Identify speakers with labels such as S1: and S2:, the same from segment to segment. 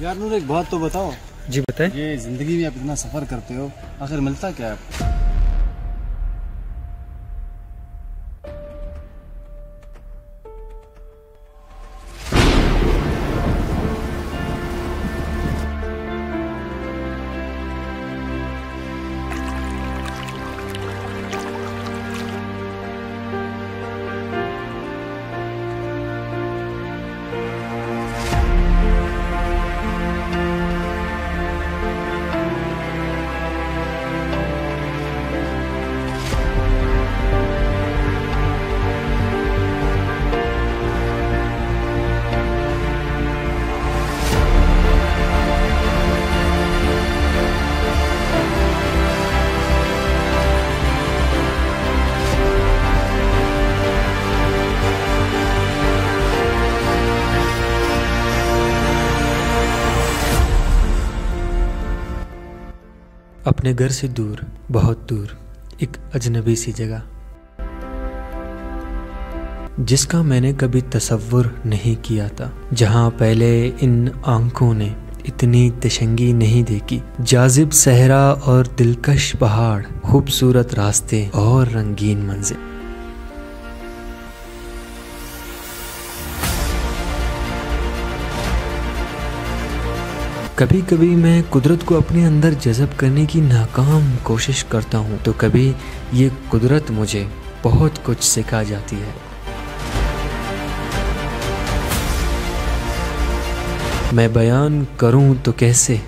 S1: यार नूर एक बात तो बताओ
S2: जी बताए
S1: ये ज़िंदगी में आप इतना सफ़र करते हो आखिर मिलता क्या है आपको?
S2: अपने घर से दूर, बहुत दूर, एक अजनबी सी जगह। जिसका मैंने कभी तस्वुर नहीं किया था, जहाँ पहले इन आँखों ने इतनी तशंगी नहीं देखी। जाजिब सहरा और दिलकश पहाड़, खूबसूरत रास्ते और रंगीन मंजिल। कभी कभी मैं कुदरत को अपने अंदर जज़ब करने की नाकाम कोशिश करता हूँ तो कभी ये कुदरत मुझे बहुत कुछ सिखा जाती है। मैं बयान करूँ तो कैसे?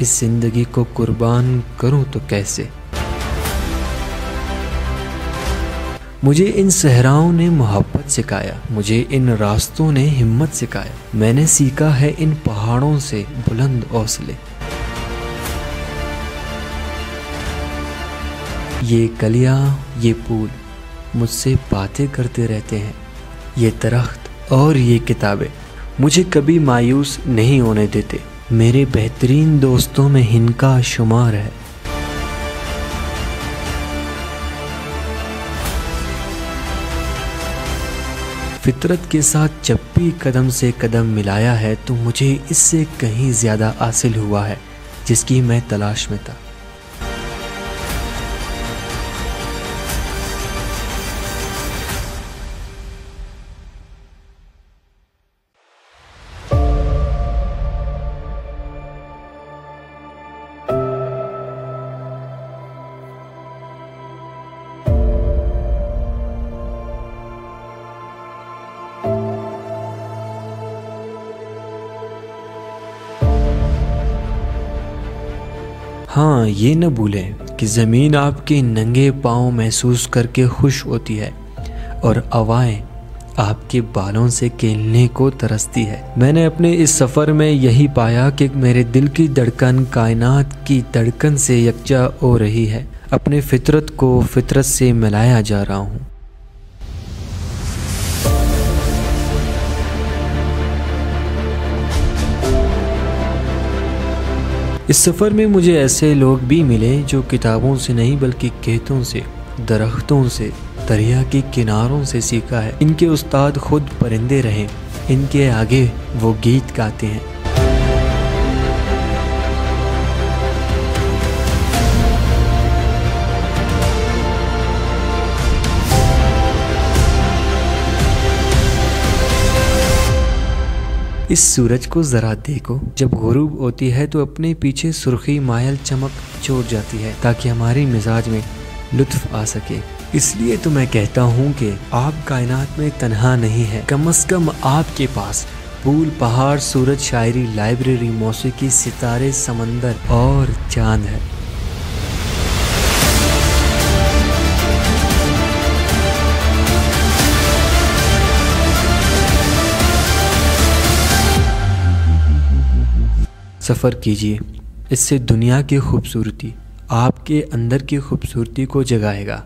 S2: इस ज़िंदगी को कुर्बान करूँ तो कैसे? मुझे इन सहराओं ने मोहब्बत सिखाया, मुझे इन रास्तों ने हिम्मत सिखाया। मैंने सीखा है इन पहाड़ों से बुलंद हौसले। ये कलियाँ, ये फूल मुझसे बातें करते रहते हैं, ये दरख्त और ये किताबें मुझे कभी मायूस नहीं होने देते। मेरे बेहतरीन दोस्तों में इनका शुमार है। फितरत के साथ जब भी कदम से कदम मिलाया है तो मुझे इससे कहीं ज़्यादा हासिल हुआ है, जिसकी मैं तलाश में था। हाँ ये न भूलें कि ज़मीन आपके नंगे पाँव महसूस करके खुश होती है और हवाएँ आपके बालों से खेलने को तरसती है। मैंने अपने इस सफ़र में यही पाया कि मेरे दिल की धड़कन कायनात की धड़कन से यकजा हो रही है। अपने फितरत को फितरत से मिलाया जा रहा हूँ। इस सफ़र में मुझे ऐसे लोग भी मिले जो किताबों से नहीं बल्कि खेतों से, दरख्तों से, दरिया के किनारों से सीखा है। इनके उस्ताद खुद परिंदे रहे। इनके आगे वो गीत गाते हैं। इस सूरज को ज़रा देखो। जब गुरूब होती है तो अपने पीछे सुर्खी मायल चमक छोड़ जाती है, ताकि हमारे मिजाज में लुत्फ आ सके। इसलिए तो मैं कहता हूँ कि आप कायनात में तनहा नहीं है। कम अज कम आपके पास फूल, पहाड़, सूरज, शायरी, लाइब्रेरी मौसीकी सितारे, समंदर और चाँद है। सफ़र कीजिए। इससे दुनिया की खूबसूरती आपके अंदर की खूबसूरती को जगाएगा।